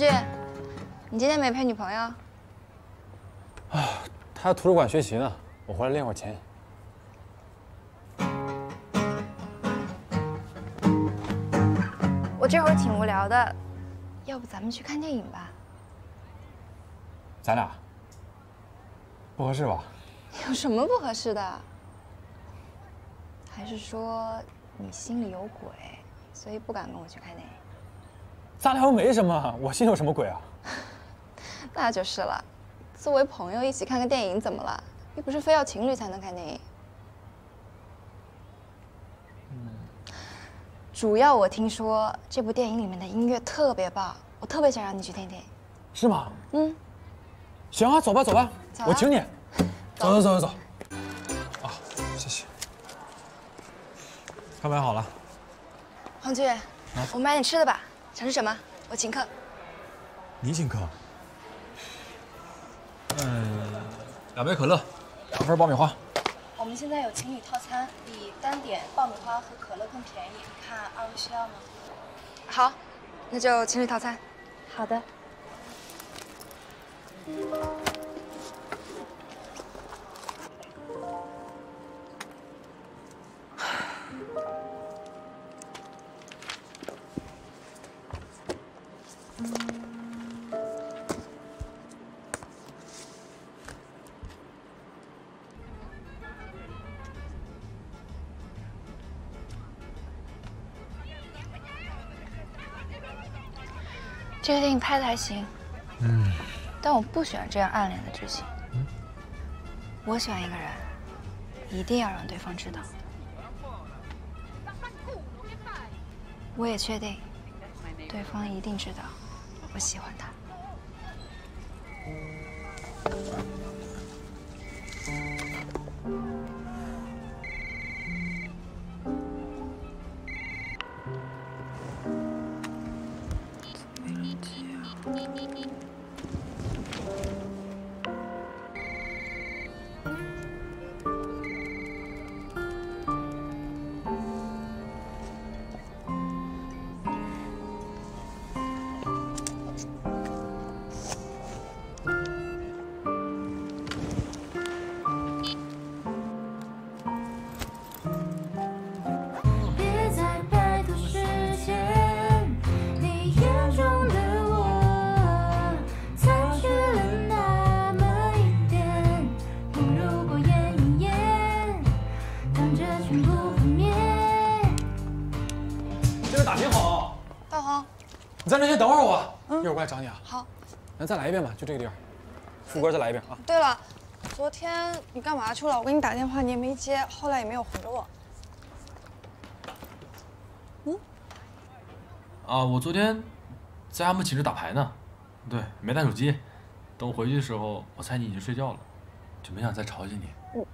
俊，你今天没陪女朋友？啊，她在图书馆学习呢，我回来练会儿琴。我这会儿挺无聊的，要不咱们去看电影吧？咱俩不合适吧？有什么不合适的？还是说你心里有鬼，所以不敢跟我去看电影？咱俩又没什么，我心里有什么鬼啊？那就是了。作为朋友一起看个电影怎么了？又不是非要情侣才能看电影。主要我听说这部电影里面的音乐特别棒，我特别想让你去听听。是吗？嗯。行啊，走吧走吧，走我请你。走走走走走。啊，谢谢。快买好了。黄俊，我们买点吃的吧。想吃什么？我请客。你请客。嗯，两杯可乐，两份爆米花。我们现在有情侣套餐，比单点爆米花和可乐更便宜，你看二位需要吗？好，那就情侣套餐。好的。这个电影拍的还行，嗯，但我不喜欢这样暗恋的剧情。嗯我喜欢一个人，一定要让对方知道。我也确定，对方一定知道我喜欢他。别这个打挺好。大黄，你在那先等会儿我，一会儿过来找你啊。好。那再来一遍吧，就这个地方，副歌再来一遍啊。对了，昨天你干嘛去了？我给你打电话你也没接，后来也没有回我。啊，我昨天在他们寝室打牌呢，对，没带手机。等我回去的时候，我猜你已经睡觉了，就没想再吵醒你。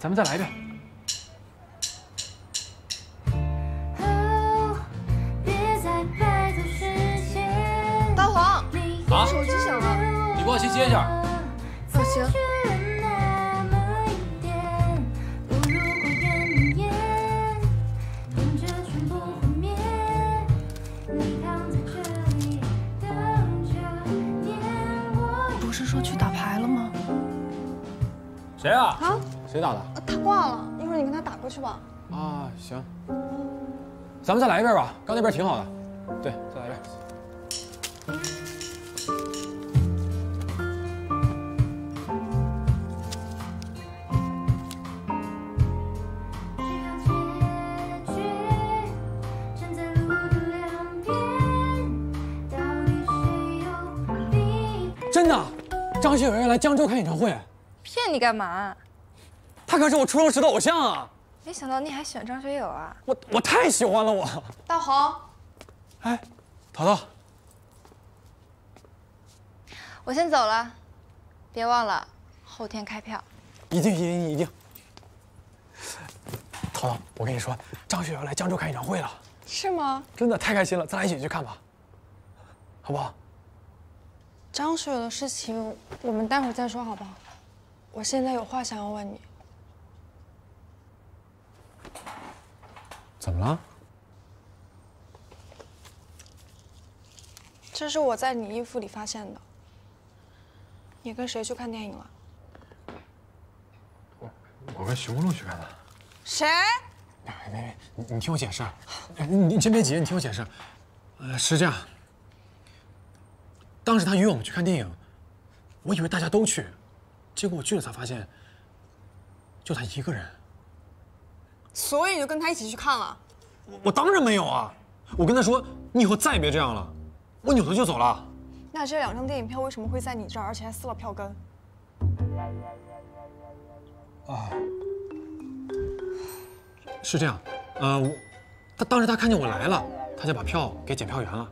咱们再来一遍。里等着念我。不是说去打牌了吗？谁啊？啊，谁打的？他挂了，一会儿你跟他打过去吧。啊，行。咱们再来一遍吧，刚那边挺好的。对，再来一遍。张学友要来江州开演唱会，骗你干嘛？他可是我初中时的偶像啊！没想到你还喜欢张学友啊！我我太喜欢了我。大红，哎，淘淘，我先走了，别忘了后天开票。一定一定一定。淘淘，我跟你说，张学友来江州开演唱会了，是吗？真的太开心了，咱俩一起去看吧，好不好？张学友的事情我们待会儿再说，好不好？我现在有话想要问你。怎么了？这是我在你衣服里发现的。你跟谁去看电影了？我我跟徐梦露去看的。谁？别别别，你你听我解释，哎你你先别急，你听我解释。呃，是这样，当时他约我们去看电影，我以为大家都去，结果我去了才发现，就他一个人。所以你就跟他一起去看了？我我当然没有啊！我跟他说，你以后再也别这样了，我扭头就走了。那这两张电影票为什么会在你这儿，而且还撕了票根？啊是这样，呃，我他当时他看见我来了，他就把票给检票员了，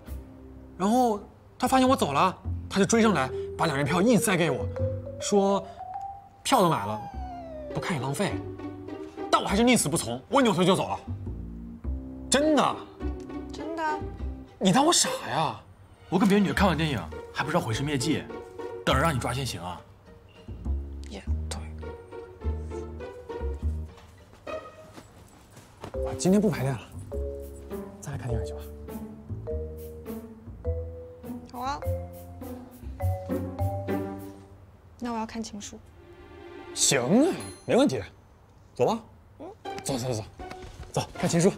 然后他发现我走了，他就追上来把两张票硬塞给我，说票都买了，不看也浪费，但我还是宁死不从，我扭头就走了，真的，真的？你当我傻呀？我跟别的女的看完电影，还不知道毁尸灭迹，等着让你抓现行啊？也对。我今天不排练了，再来看电影去吧。那我要看情书。行啊，没问题，走吧。嗯，走走走，走看情书。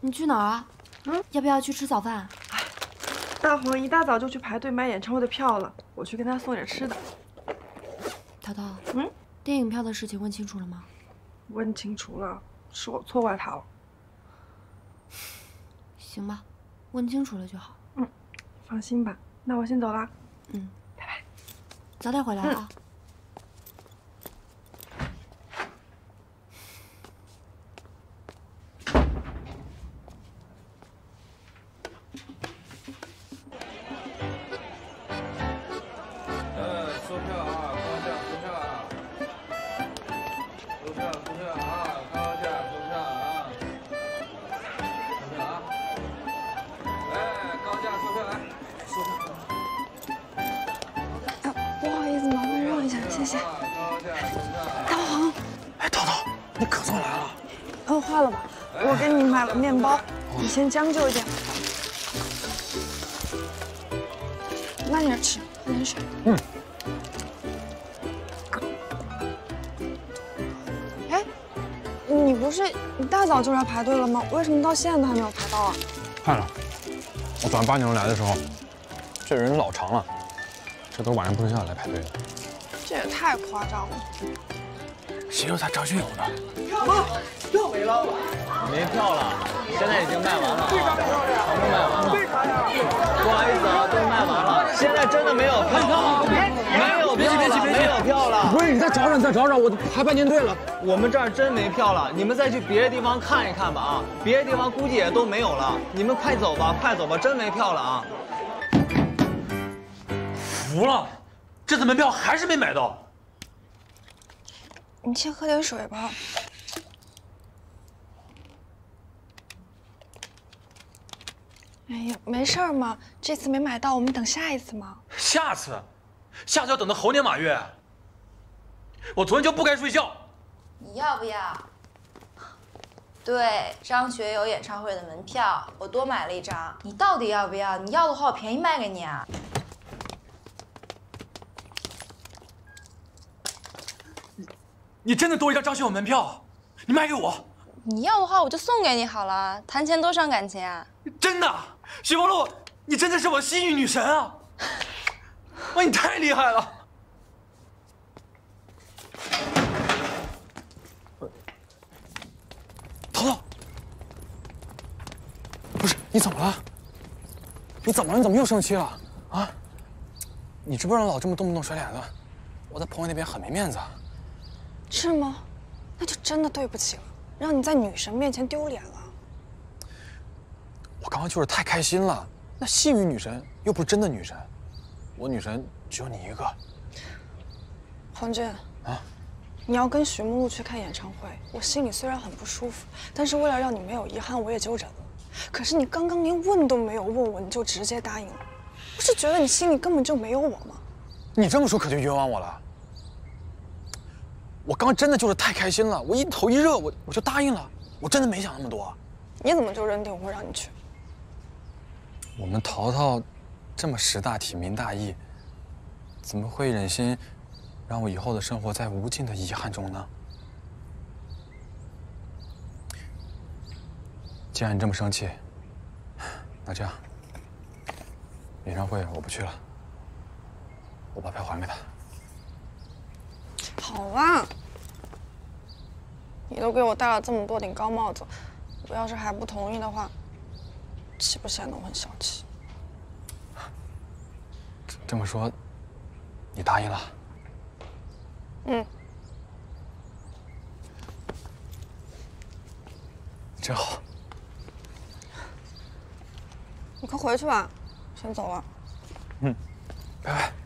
你去哪儿啊？嗯，要不要去吃早饭？大黄一大早就去排队买演唱会的票了，我去跟他送点吃的。淘淘，嗯，电影票的事情问清楚了吗？问清楚了，是我错怪他了。行吧，问清楚了就好。嗯放心吧，那我先走了。嗯，拜拜，早点回来啊。呃，可算来了。饿坏了吧，我给你买了面包，你先将就一点。慢点吃，喝点水。嗯。哎，你不是一大早就来排队了吗？为什么到现在都还没有排到啊？快了，我早上八点钟来的时候，这人老长了，这都晚上不睡觉来排队的。这也太夸张了。谁说他张学友呢？票没了，没票了，现在已经卖完了啊，全部卖完了。不好意思啊，都卖完了，现在真的没有票了，没有票了，没有票了。不是，你再找找，你再找找，我排半天队了。我们这儿真没票了，你们再去别的地方看一看吧啊，别的地方估计也都没有了。你们快走吧，快走吧，真没票了啊。服了，这次门票还是没买到。你先喝点水吧。哎呀，没事儿嘛，这次没买到，我们等下一次嘛。下次，下次要等到猴年马月。我昨天就不该睡觉。你要不要？对，张学友演唱会的门票，我多买了一张。你到底要不要？你要的话，我便宜卖给你啊。你真的多一张张学友门票，你卖给我？你要的话，我就送给你好了。谈钱多伤感情啊！真的，许梦露，你真的是我心语女神啊！哇，你太厉害了！淘淘，不是你怎么了？你怎么了？你怎么又生气了？啊？你知不知道老这么动不动甩脸子，我在朋友那边很没面子。是吗？那就真的对不起了，让你在女神面前丢脸了。我刚刚就是太开心了。那戏语女神又不是真的女神，我女神只有你一个。黄俊啊，你要跟徐梦露去看演唱会，我心里虽然很不舒服，但是为了让你没有遗憾，我也就忍了。可是你刚刚连问都没有问我，你就直接答应了，不是觉得你心里根本就没有我吗？你这么说可就冤枉我了。我刚刚真的就是太开心了，我一头一热，我我就答应了，我真的没想那么多。你怎么就认定我会让你去？我们淘淘这么识大体、明大义，怎么会忍心让我以后的生活在无尽的遗憾中呢？既然你这么生气，那这样，演唱会我不去了，我把票还给他。好啊，你都给我戴了这么多顶高帽子，我要是还不同意的话，岂不显得我很小气？这么说，你答应了？嗯，真好。你快回去吧，先走了。嗯，拜拜。